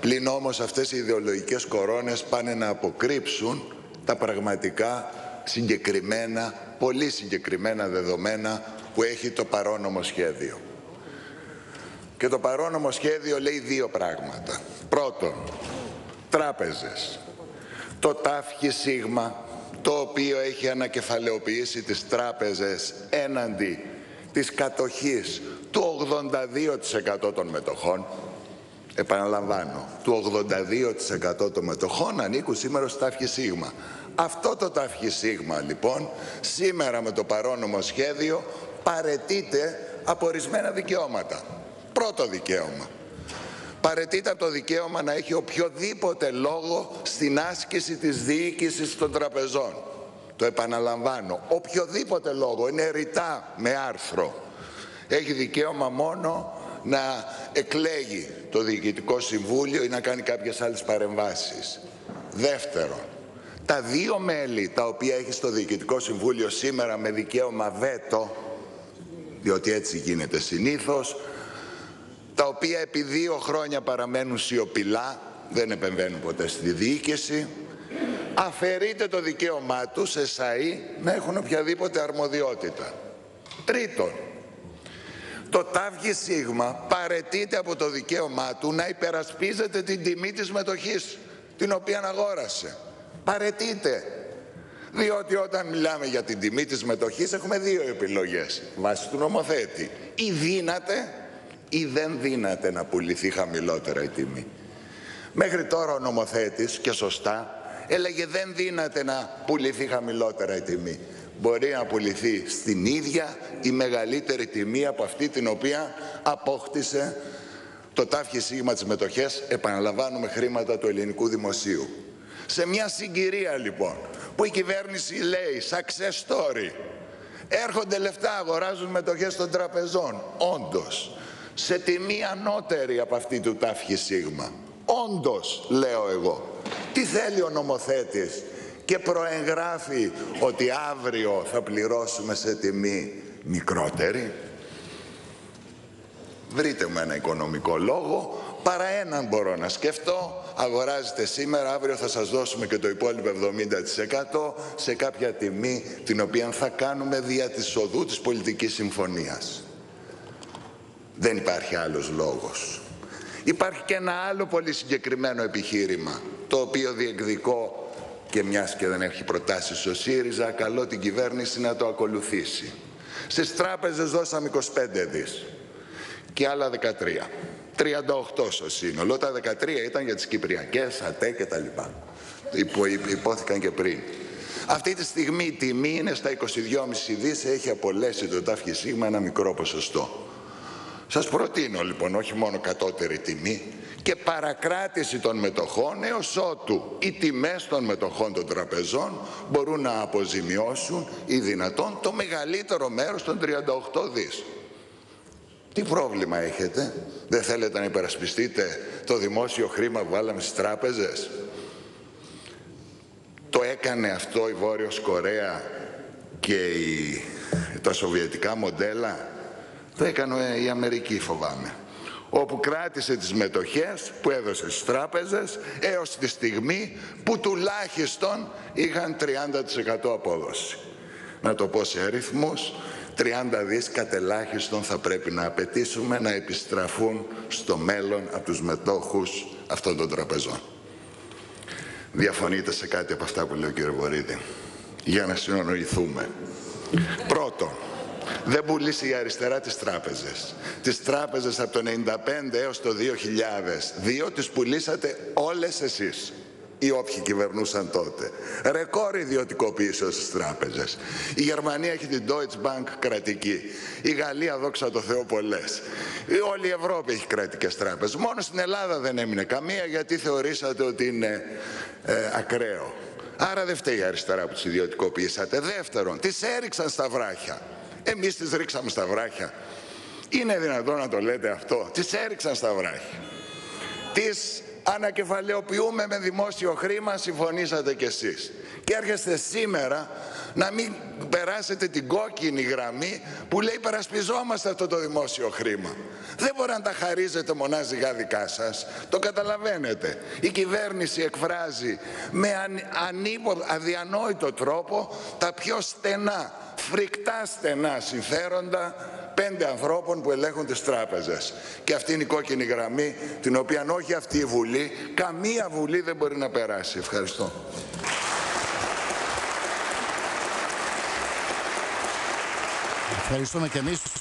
Πλην όμως αυτές οι ιδεολογικές κορώνες πάνε να αποκρύψουν τα πραγματικά συγκεκριμένα, πολύ συγκεκριμένα δεδομένα που έχει το παρόνομο σχέδιο. Και το παρόνομο σχέδιο λέει δύο πράγματα. Πρώτον, τράπεζες. Το τάφχη σίγμα, το οποίο έχει ανακεφαλαιοποιήσει τις τράπεζες έναντι της κατοχής του 82% των μετοχών, επαναλαμβάνω, του 82% των μετοχών ανήκουν σήμερα στο τάφχη σίγμα. Αυτό το τάφχη σίγμα λοιπόν σήμερα με το παρόνομο σχέδιο παρετείται από ορισμένα δικαιώματα. Πρώτο δικαίωμα. Παρετείται από το δικαίωμα να έχει οποιοδήποτε λόγο στην άσκηση της διοίκησης των τραπεζών. Το επαναλαμβάνω, οποιοδήποτε λόγο, είναι ρητά με άρθρο. Έχει δικαίωμα μόνο να εκλέγει το Διοικητικό Συμβούλιο ή να κάνει κάποιες άλλες παρεμβάσεις. Δεύτερον, τα δύο μέλη τα οποία έχει στο Διοικητικό Συμβούλιο σήμερα με δικαίωμα βέτο, διότι έτσι γίνεται συνήθως, τα οποία επί δύο χρόνια παραμένουν σιωπηλά, δεν επεμβαίνουν ποτέ στη διοίκηση, αφαιρείται το δικαίωμά τους ΣΑΗ να έχουν οποιαδήποτε αρμοδιότητα. Τρίτον, το τάβγι σίγμα παρετείται από το δικαίωμά του να υπερασπίζεται την τιμή της μετοχής την οποία αγόρασε. Παρετείται. Διότι όταν μιλάμε για την τιμή της μετοχής έχουμε δύο επιλογές βάσει του νομοθέτη. Ή δύναται ή δεν δύναται να πουληθεί χαμηλότερα η τιμή. Μέχρι τώρα ο νομοθέτης και σωστά έλεγε δεν δύναται να πουληθεί χαμηλότερα η τιμή. Μπορεί να πουληθεί στην ίδια ή μεγαλύτερη τιμή από αυτή την οποία απόκτησε το τάφχη σίγμα της μετοχές, επαναλαμβάνουμε χρήματα του ελληνικού δημοσίου. Σε μια συγκυρία λοιπόν που η κυβέρνηση λέει success story έρχονται λεφτά, αγοράζουν μετοχές των τραπεζών. Όντως, σε τιμή ανώτερη από αυτή του τάφχη σίγμα. Όντως, λέω εγώ. Τι θέλει ο νομοθέτης και προεγγράφει ότι αύριο θα πληρώσουμε σε τιμή μικρότερη. Βρείτε μου ένα οικονομικό λόγο, παρά έναν μπορώ να σκεφτώ, αγοράζετε σήμερα, αύριο θα σας δώσουμε και το υπόλοιπο 70% σε κάποια τιμή την οποία θα κάνουμε δια της οδού της πολιτικής συμφωνίας. Δεν υπάρχει άλλος λόγος. Υπάρχει και ένα άλλο πολύ συγκεκριμένο επιχείρημα, το οποίο διεκδικώ και μιας και δεν έχει προτάσεις ο ΣΥΡΙΖΑ, καλώ την κυβέρνηση να το ακολουθήσει. Στις τράπεζες δώσαμε 25 δις και άλλα 13. 38 στο σύνολο. Τα 13 ήταν για τις Κυπριακές, ΑΤΕ και τα λοιπά. Υπό, υπόθηκαν και πριν. Αυτή τη στιγμή η τιμή είναι στα 22,5 δις, έχει απολέσει το ΤΑΦΚΙ ΣΥΓΜΑ ένα μικρό ποσοστό. Σας προτείνω λοιπόν όχι μόνο κατώτερη τιμή και παρακράτηση των μετοχών έως ότου οι τιμές των μετοχών των τραπεζών μπορούν να αποζημιώσουν ή δυνατόν το μεγαλύτερο μέρος των 38 δις. Τι πρόβλημα έχετε, δεν θέλετε να υπερασπιστείτε το δημόσιο χρήμα που βάλαμε στις τράπεζες; Το έκανε αυτό η Βόρειος Κορέα και η, τα σοβιετικά μοντέλα; Το έκανε η Αμερική φοβάμαι όπου κράτησε τις μετοχές που έδωσε στις τράπεζες έως τη στιγμή που τουλάχιστον είχαν 30% απόδοση. Να το πω σε αριθμούς, 30 δις κατελάχιστον θα πρέπει να απαιτήσουμε να επιστραφούν στο μέλλον από τους μετόχους αυτών των τραπεζών. Διαφωνείτε σε κάτι από αυτά που λέει ο κ. Βορύδη. Για να συνονοηθούμε. Πρώτον, δεν πουλήσει η αριστερά τις τράπεζες. Τις τράπεζες από το 1995 έως το 2002 τις πουλήσατε όλες εσείς οι όποιοι κυβερνούσαν τότε. Ρεκόρ ιδιωτικοποίηση στις τράπεζες. Η Γερμανία έχει την Deutsche Bank κρατική. Η Γαλλία, δόξα τω Θεώ, πολλές. Όλη η Ευρώπη έχει κρατικές τράπεζες. Μόνο στην Ελλάδα δεν έμεινε καμία γιατί θεωρήσατε ότι είναι ε, ακραίο. Άρα δεν φταίει η αριστερά που τις ιδιωτικοποιήσατε. Δεύτερον, τις έριξαν στα βράχια. Εμείς τις ρίξαμε στα βράχια. Είναι δυνατόν να το λέτε αυτό; Τις έριξαν στα βράχια. Τις ανακεφαλαιοποιούμε με δημόσιο χρήμα, συμφωνήσατε κι εσείς. Και Και έρχεστε σήμερα να μην περάσετε την κόκκινη γραμμή που λέει παρασπιζόμαστε αυτό το δημόσιο χρήμα. Δεν μπορεί να τα χαρίζετε μονάζιγα δικά σας. Το καταλαβαίνετε. Η κυβέρνηση εκφράζει με ανίπο, αδιανόητο τρόπο τα πιο στενά, φρικτά στενά συμφέροντα πέντε ανθρώπων που ελέγχουν τις τράπεζες. Και αυτή είναι η κόκκινη γραμμή την οποία όχι αυτή η Βουλή, καμία Βουλή δεν μπορεί να περάσει. Ευχαριστώ. Ευχαριστούμε και εμείς.